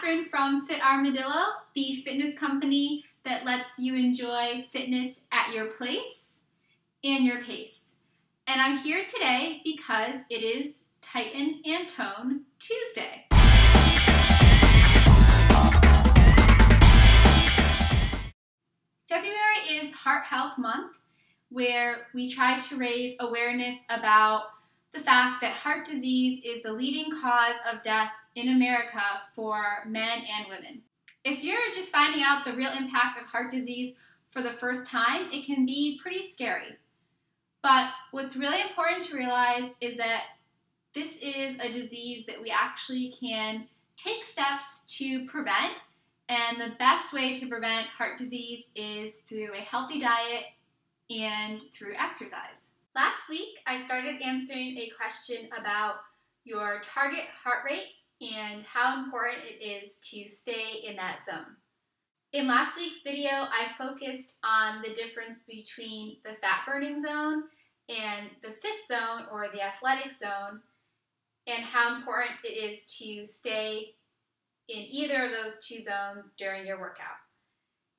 Catherine from Fit Armadillo, the fitness company that lets you enjoy fitness at your place and your pace. And I'm here today because it is Tighten and Tone Tuesday. February is Heart Health Month, where we try to raise awareness about the fact that heart disease is the leading cause of death in America for men and women. If you're just finding out the real impact of heart disease for the first time, it can be pretty scary. But what's really important to realize is that this is a disease that we actually can take steps to prevent. And the best way to prevent heart disease is through a healthy diet and through exercise. Last week, I started answering a question about your target heart rate and how important it is to stay in that zone. In last week's video, I focused on the difference between the fat burning zone and the fit zone or the athletic zone and how important it is to stay in either of those two zones during your workout.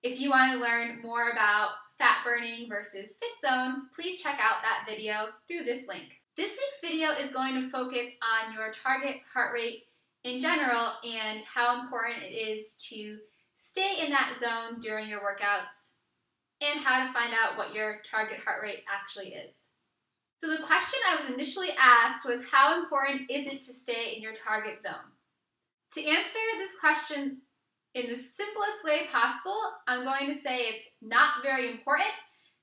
If you want to learn more about fat burning versus fit zone, please check out that video through this link. This week's video is going to focus on your target heart rate in general and how important it is to stay in that zone during your workouts and how to find out what your target heart rate actually is. So the question I was initially asked was how important is it to stay in your target zone? To answer this question in the simplest way possible, I'm going to say it's not very important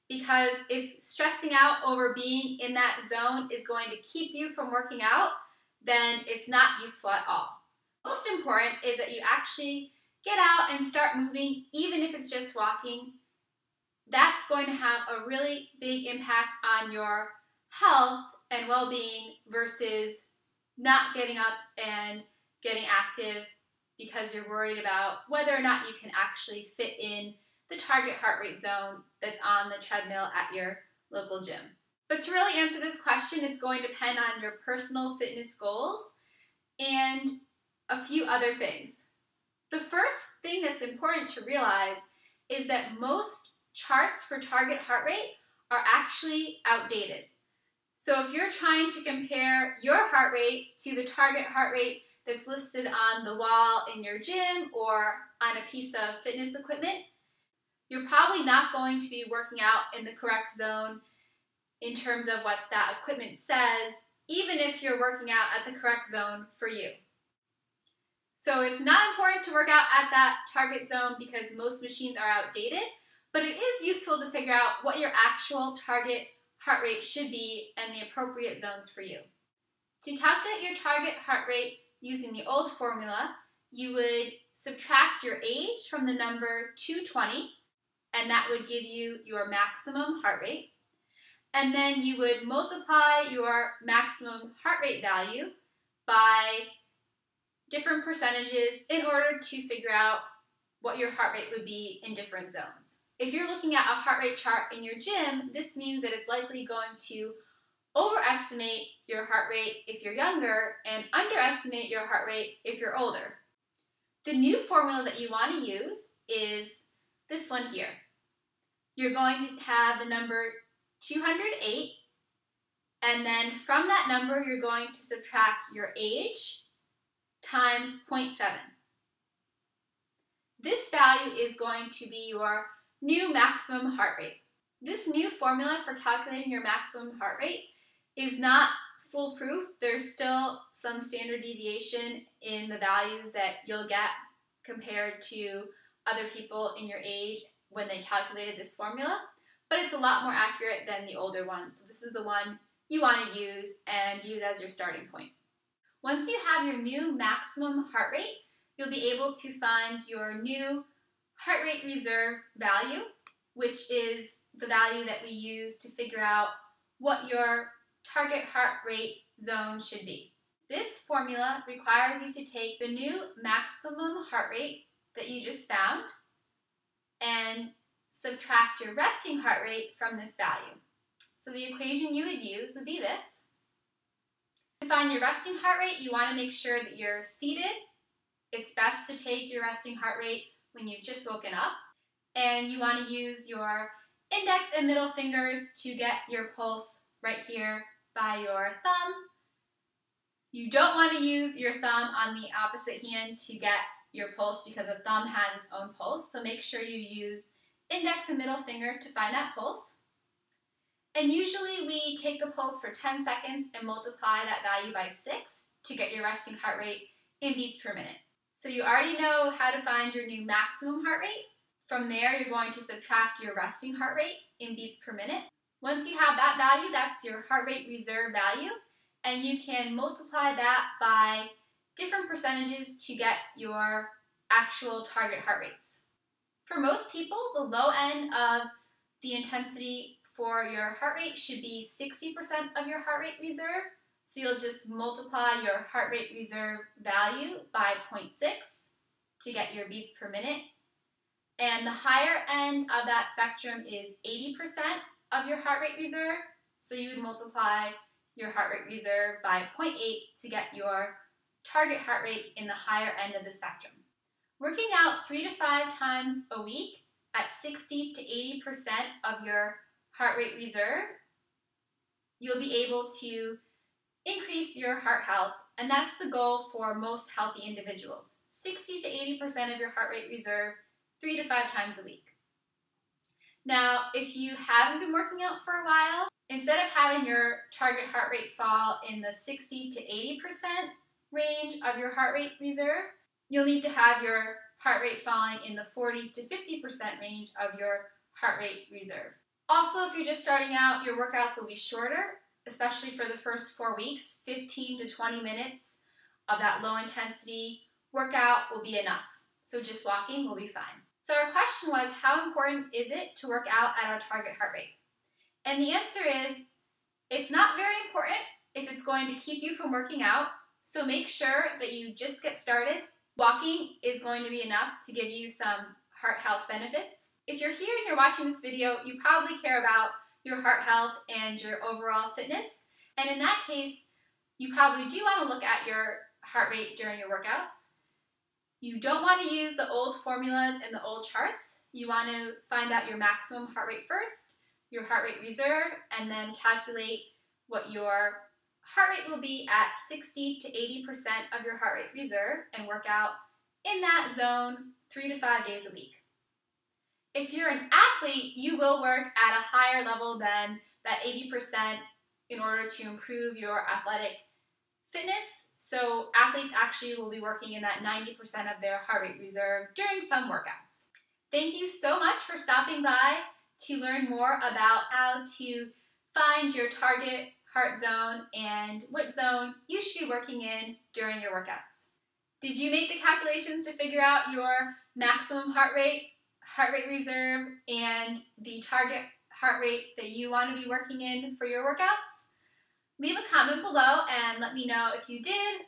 because if stressing out over being in that zone is going to keep you from working out, then it's not useful at all. Most important is that you actually get out and start moving, even if it's just walking. That's going to have a really big impact on your health and well being versus not getting up and getting active because you're worried about whether or not you can actually fit in the target heart rate zone that's on the treadmill at your local gym. But to really answer this question, it's going to depend on your personal fitness goals and a few other things. The first thing that's important to realize is that most charts for target heart rate are actually outdated. So if you're trying to compare your heart rate to the target heart rate that's listed on the wall in your gym or on a piece of fitness equipment, you're probably not going to be working out in the correct zone in terms of what that equipment says, even if you're working out at the correct zone for you. So it's not important to work out at that target zone because most machines are outdated, but it is useful to figure out what your actual target heart rate should be and the appropriate zones for you. To calculate your target heart rate using the old formula, you would subtract your age from the number 220, and that would give you your maximum heart rate. And then you would multiply your maximum heart rate value by different percentages in order to figure out what your heart rate would be in different zones. If you're looking at a heart rate chart in your gym, this means that it's likely going to overestimate your heart rate if you're younger and underestimate your heart rate if you're older. The new formula that you want to use is this one here. You're going to have the number 208, and then from that number, you're going to subtract your age times 0.7. This value is going to be your new maximum heart rate. This new formula for calculating your maximum heart rate is not foolproof. There's still some standard deviation in the values that you'll get compared to other people in your age when they calculated this formula, but it's a lot more accurate than the older one. So this is the one you want to use and use as your starting point. Once you have your new maximum heart rate, you'll be able to find your new heart rate reserve value, which is the value that we use to figure out what your target heart rate zone should be. This formula requires you to take the new maximum heart rate that you just found and subtract your resting heart rate from this value. So the equation you would use would be this. To find your resting heart rate, you want to make sure that you're seated it's best to take your resting heart rate when you've just woken up. And you want to use your index and middle fingers to get your pulse right here by your thumb. You don't want to use your thumb on the opposite hand to get your pulse because a thumb has its own pulse. So make sure you use index and middle finger to find that pulse. And usually we take a pulse for 10 seconds and multiply that value by 6 to get your resting heart rate in beats per minute. So you already know how to find your new maximum heart rate. From there, you're going to subtract your resting heart rate in beats per minute. Once you have that value, that's your heart rate reserve value, and you can multiply that by different percentages to get your actual target heart rates. For most people, the low end of the intensity for your heart rate should be 60% of your heart rate reserve. So you'll just multiply your heart rate reserve value by 0.6 to get your beats per minute. And the higher end of that spectrum is 80% of your heart rate reserve. So you would multiply your heart rate reserve by 0.8 to get your target heart rate in the higher end of the spectrum. Working out three to five times a week at 60 to 80% of your heart rate reserve, you'll be able to increase your heart health, and that's the goal for most healthy individuals. 60 to 80% of your heart rate reserve three to five times a week. Now, if you haven't been working out for a while, instead of having your target heart rate fall in the 60 to 80% range of your heart rate reserve, you'll need to have your heart rate falling in the 40 to 50% range of your heart rate reserve. Also, if you're just starting out, your workouts will be shorter, especially for the first four weeks. 15 to 20 minutes of that low intensity workout will be enough. So just walking will be fine. So our question was, how important is it to work out at our target heart rate? And the answer is, it's not very important if it's going to keep you from working out so make sure that you just get started. Walking is going to be enough to give you some heart health benefits. If you're here and you're watching this video, you probably care about your heart health and your overall fitness. And in that case, you probably do want to look at your heart rate during your workouts. You don't want to use the old formulas and the old charts. You want to find out your maximum heart rate first, your heart rate reserve, and then calculate what your heart rate will be at 60 to 80% of your heart rate reserve and work out in that zone three to five days a week. If you're an athlete, you will work at a higher level than that 80% in order to improve your athletic fitness. So athletes actually will be working in that 90% of their heart rate reserve during some workouts. Thank you so much for stopping by to learn more about how to find your target heart zone, and what zone you should be working in during your workouts. Did you make the calculations to figure out your maximum heart rate, heart rate reserve, and the target heart rate that you want to be working in for your workouts? Leave a comment below and let me know if you did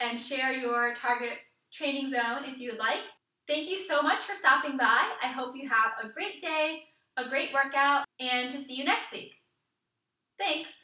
and share your target training zone if you would like. Thank you so much for stopping by. I hope you have a great day, a great workout, and to see you next week. Thanks!